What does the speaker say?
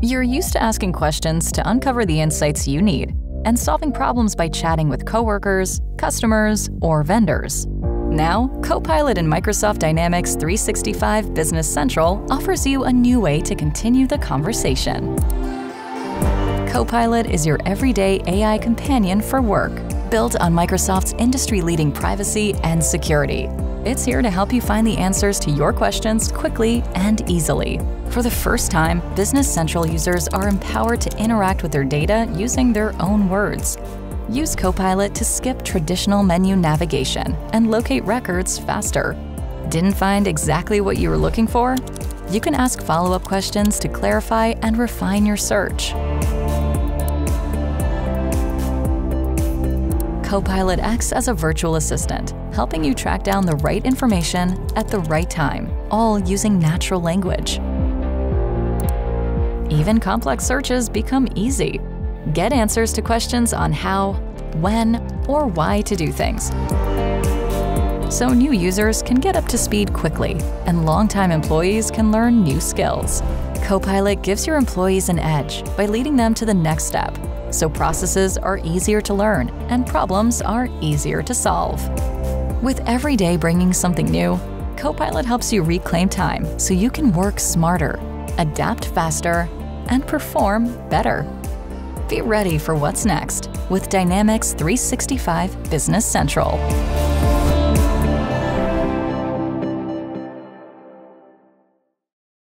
You're used to asking questions to uncover the insights you need and solving problems by chatting with coworkers, customers, or vendors. Now, Copilot in Microsoft Dynamics 365 Business Central offers you a new way to continue the conversation. Copilot is your everyday AI companion for work, built on Microsoft's industry-leading privacy and security. It's here to help you find the answers to your questions quickly and easily. For the first time, Business Central users are empowered to interact with their data using their own words, Use Copilot to skip traditional menu navigation and locate records faster. Didn't find exactly what you were looking for? You can ask follow-up questions to clarify and refine your search. Copilot acts as a virtual assistant, helping you track down the right information at the right time, all using natural language. Even complex searches become easy Get answers to questions on how, when, or why to do things. So new users can get up to speed quickly, and longtime employees can learn new skills. Copilot gives your employees an edge by leading them to the next step, so processes are easier to learn and problems are easier to solve. With every day bringing something new, Copilot helps you reclaim time so you can work smarter, adapt faster, and perform better. Be ready for what's next with Dynamics 365 Business Central.